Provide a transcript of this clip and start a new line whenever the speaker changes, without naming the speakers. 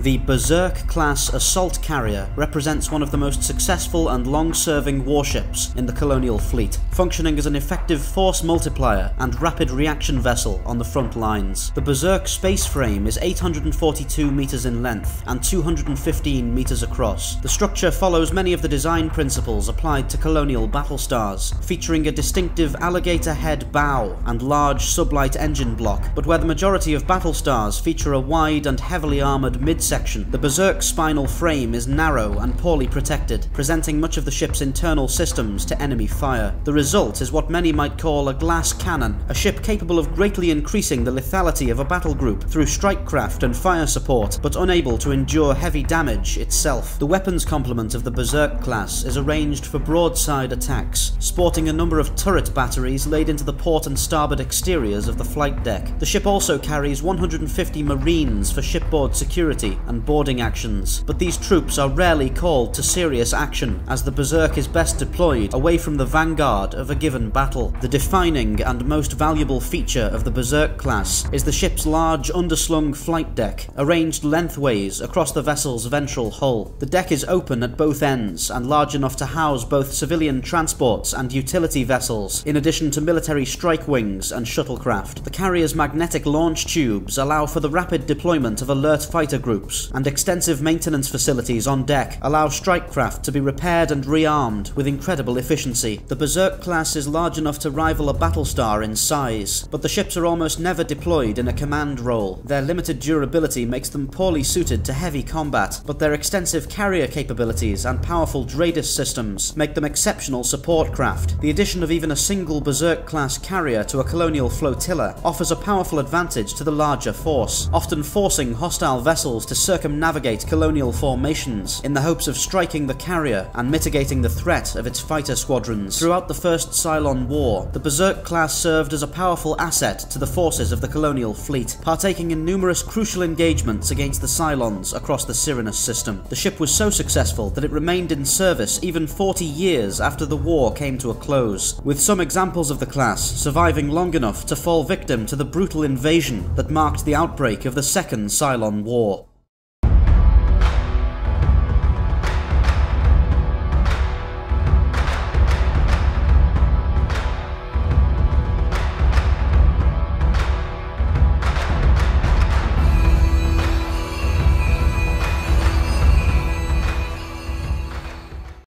The Berserk-class assault carrier represents one of the most successful and long-serving warships in the colonial fleet, functioning as an effective force multiplier and rapid reaction vessel on the front lines. The Berserk space frame is 842 meters in length and 215 meters across. The structure follows many of the design principles applied to colonial battlestars, featuring a distinctive alligator head bow and large sublight engine block, but where the majority of battlestars feature a wide and heavily armoured the Berserk spinal frame is narrow and poorly protected, presenting much of the ship's internal systems to enemy fire. The result is what many might call a glass cannon, a ship capable of greatly increasing the lethality of a battle group through strikecraft and fire support, but unable to endure heavy damage itself. The weapons complement of the Berserk class is arranged for broadside attacks, sporting a number of turret batteries laid into the port and starboard exteriors of the flight deck. The ship also carries 150 marines for shipboard security and boarding actions, but these troops are rarely called to serious action, as the Berserk is best deployed away from the vanguard of a given battle. The defining and most valuable feature of the Berserk class is the ship's large underslung flight deck, arranged lengthways across the vessel's ventral hull. The deck is open at both ends and large enough to house both civilian transports and utility vessels, in addition to military strike wings and shuttlecraft. The carrier's magnetic launch tubes allow for the rapid deployment of alert fighter and extensive maintenance facilities on deck allow strikecraft to be repaired and rearmed with incredible efficiency. The Berserk class is large enough to rival a Battlestar in size, but the ships are almost never deployed in a command role. Their limited durability makes them poorly suited to heavy combat, but their extensive carrier capabilities and powerful DRADIS systems make them exceptional support craft. The addition of even a single Berserk class carrier to a colonial flotilla offers a powerful advantage to the larger force, often forcing hostile vessels to circumnavigate colonial formations in the hopes of striking the carrier and mitigating the threat of its fighter squadrons. Throughout the First Cylon War, the Berserk class served as a powerful asset to the forces of the colonial fleet, partaking in numerous crucial engagements against the Cylons across the Cyrannus system. The ship was so successful that it remained in service even 40 years after the war came to a close, with some examples of the class surviving long enough to fall victim to the brutal invasion that marked the outbreak of the Second Cylon War.